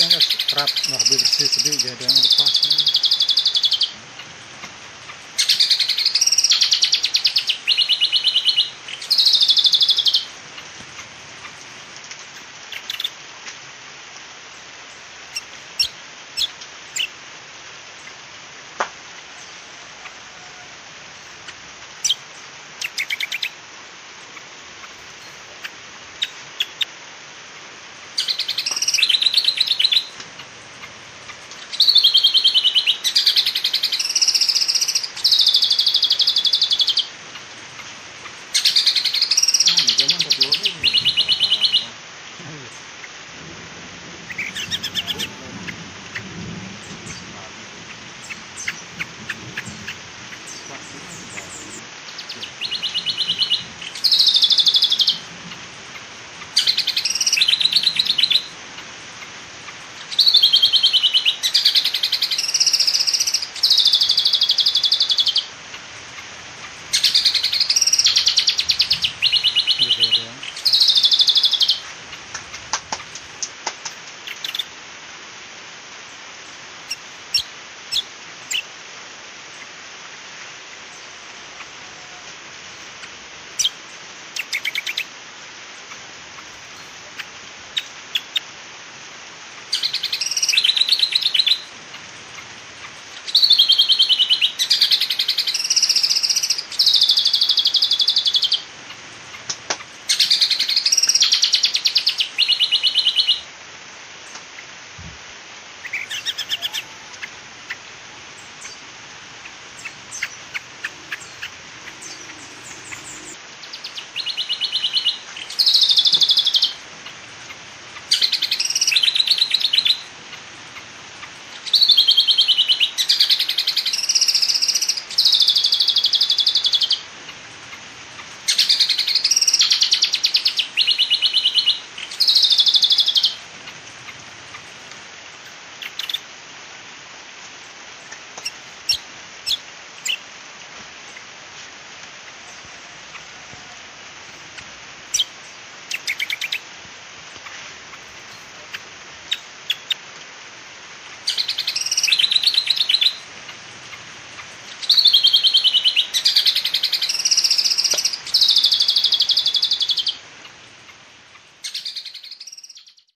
yang kerap nah bersih sedih jadi yang lepas